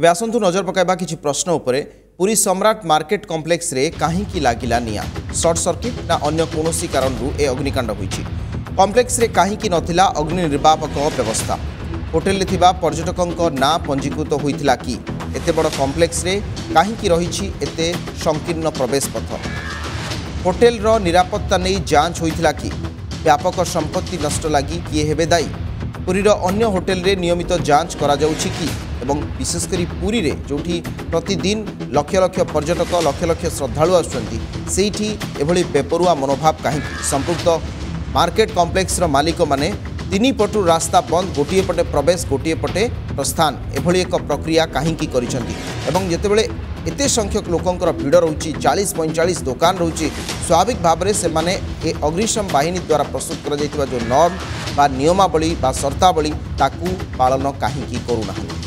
ଏବେ ଆସନ୍ତୁ ନଜର ପକାଇବା କିଛି ପ୍ରଶ୍ନ ଉପରେ ପୁରୀ ସମ୍ରାଟ ମାର୍କେଟ କମ୍ପ୍ଲେକ୍ସରେ କାହିଁକି ଲାଗିଲା ନିଆଁ ସର୍ଟ ସର୍କିଟ୍ ନା ଅନ୍ୟ କୌଣସି କାରଣରୁ ଏ ଅଗ୍ନିକାଣ୍ଡ ହୋଇଛି କମ୍ପ୍ଲେକ୍ସରେ କାହିଁକି ନଥିଲା ଅଗ୍ନି ନିର୍ବାପକ ବ୍ୟବସ୍ଥା ହୋଟେଲରେ ଥିବା ପର୍ଯ୍ୟଟକଙ୍କ ନାଁ ପଞ୍ଜୀକୃତ ହୋଇଥିଲା କି ଏତେ ବଡ଼ କମ୍ପ୍ଲେକ୍ସରେ କାହିଁକି ରହିଛି ଏତେ ସଂକୀର୍ଣ୍ଣ ପ୍ରବେଶ ପଥ ହୋଟେଲର ନିରାପତ୍ତା ନେଇ ଯାଞ୍ଚ ହୋଇଥିଲା କି ବ୍ୟାପକ ସମ୍ପତ୍ତି ନଷ୍ଟ ଲାଗି କିଏ ହେବେ ଦାୟୀ ପୁରୀର ଅନ୍ୟ ହୋଟେଲରେ ନିୟମିତ ଯାଞ୍ଚ କରାଯାଉଛି କି এবং বিশেষ করে পুরীরে যেটি প্রতিদিন লক্ষ লক্ষ পর্যটক লক্ষ লক্ষ শ্রদ্ধাড়ু আসছেন সেইটি এভাবে বেপরুয়া মনোভাব কাহি সম্পৃক্ত মার্কেট কমপ্লেক্সর মালিক মানে তিন পটু রাস্তা বন্ধ গোটিয়ে পটে প্রবেশ গোটিয়ে পটে প্রস্থান এভাবে এক প্রক্রিয়া কাহিকি করেছেন এবং যেতবে এতে সংখ্যক লোকর ভিড় রয়েছে চাশ পঁয়চাশ দোকান রয়েছে স্বাভাবিক ভাবে সে অগ্নিশম বাহিনী দ্বারা প্রস্তুত করা যে নর্ম বা নিয়মাবলী বা সর্তাবলী তাকে পালন কাহিকি করু না